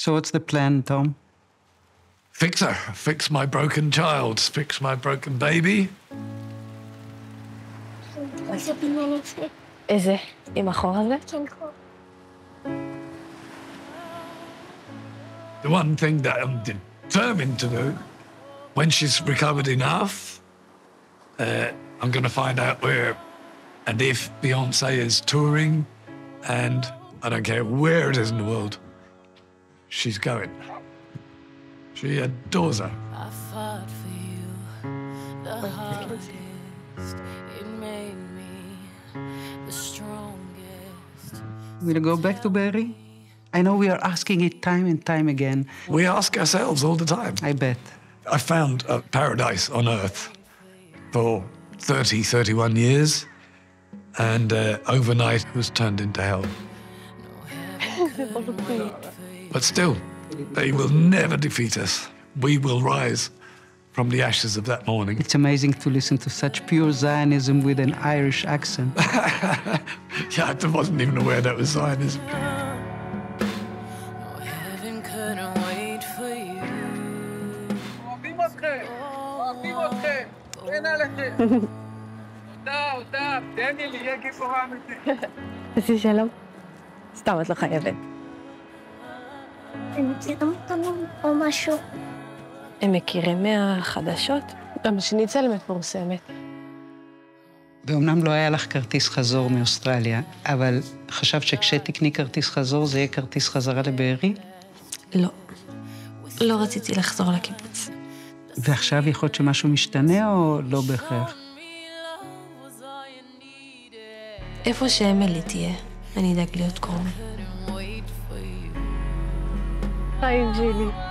So what's the plan, Tom? Fix her. Fix my broken child. Fix my broken baby. איזה בניין יפה. איזה? עם החור הזה? כן, חור. The one thing that I'm determined to do, when she's recovered enough, uh, I'm going to find out where and if Beyonce is touring, and I don't care where it is in the world, she's going. She adores her. I fought for you the hardest. It made me the strongest. We'll go back to Be'eri? I know we are asking it time and time again. We ask ourselves all the time. I bet. I found a paradise on earth for 30, 31 years, and uh, overnight it was turned into hell. But still, they will never defeat us. We will rise from the ashes of that morning. It's amazing to listen to such pure Zionism with an Irish accent. Yeah, I wasn't even aware that was Zionism. No, heaven couldn't סתם, את לא חייבת. הם מכירים אותנו או משהו? הם מכירים מהחדשות? גם שניצל מפורסמת. ואומנם לא היה לך כרטיס חזור מאוסטרליה, אבל חשבת שכשתקני כרטיס חזור זה יהיה כרטיס חזרה לבארי? לא. לא רציתי לחזור לקיבוץ. ועכשיו יכול להיות שמשהו משתנה או לא בהכרח? איפה שאמילי תהיה, אני אדאג להיות קרוב. Wait for you. חיים שלי.